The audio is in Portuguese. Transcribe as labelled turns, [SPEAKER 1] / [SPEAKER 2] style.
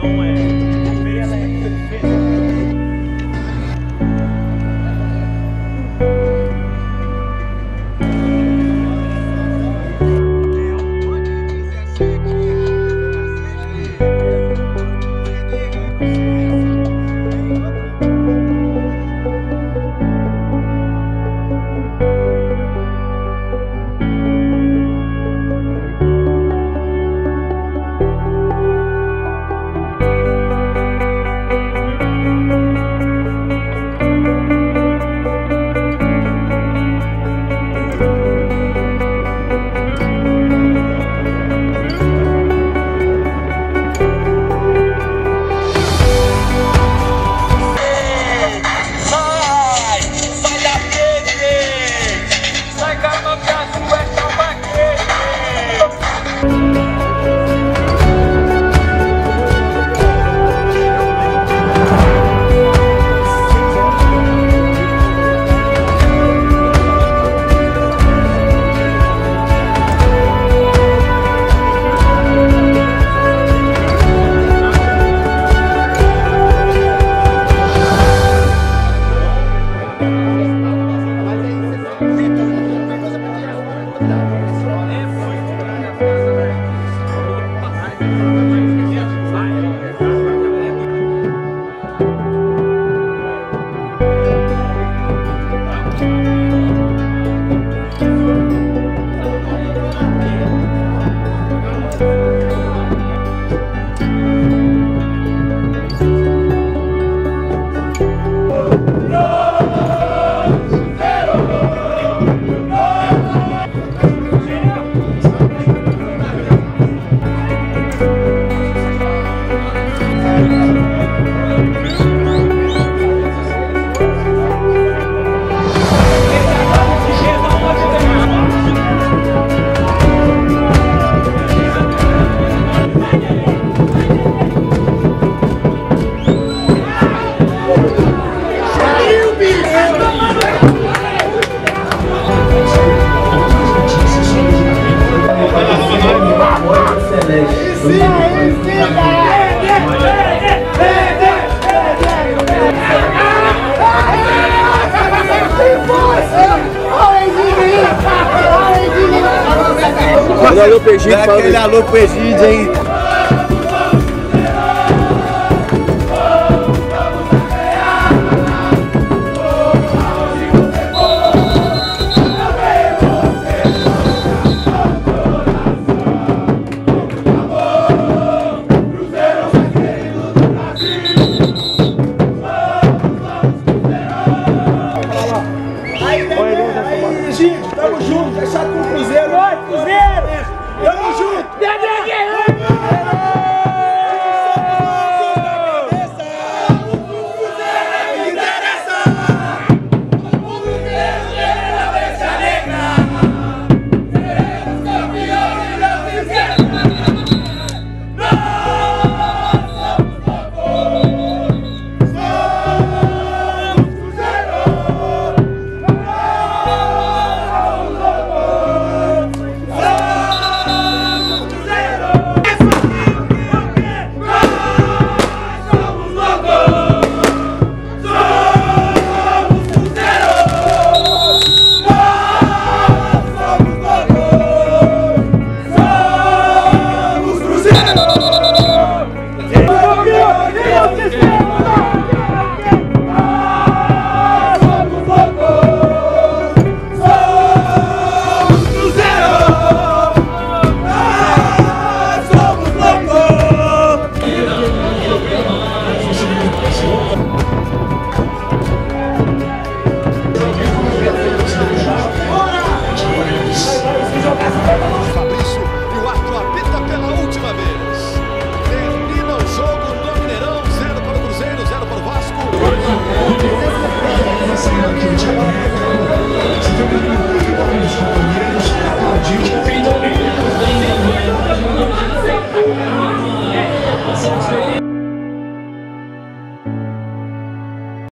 [SPEAKER 1] somewhere. Alô pro Egídio,
[SPEAKER 2] Dá aquele alô pro Egídio, hein?
[SPEAKER 1] Aí, Egídio, tamo junto, fechado com o Cruzeiro. Vai, Cruzeiro! Tamo junto!